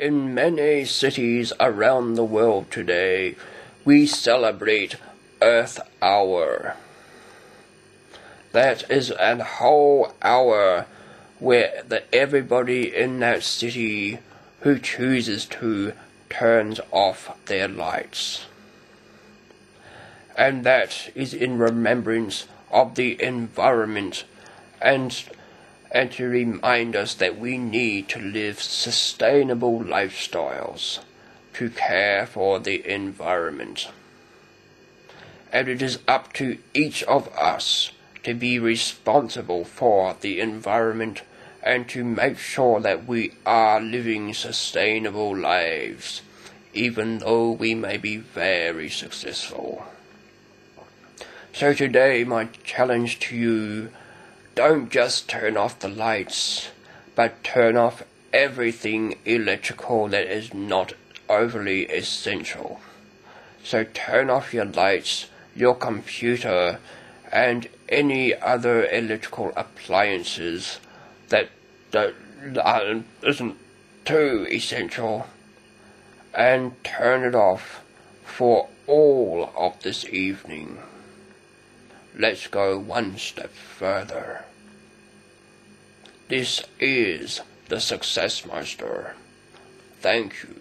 In many cities around the world today, we celebrate Earth Hour. That is a whole hour where the, everybody in that city who chooses to turns off their lights. And that is in remembrance of the environment and and to remind us that we need to live sustainable lifestyles to care for the environment. And it is up to each of us to be responsible for the environment and to make sure that we are living sustainable lives, even though we may be very successful. So today my challenge to you, don't just turn off the lights, but turn off everything electrical that is not overly essential. So turn off your lights, your computer, and any other electrical appliances that, that isn't too essential and turn it off for all of this evening. Let's go one step further. This is the Successmeister. Thank you.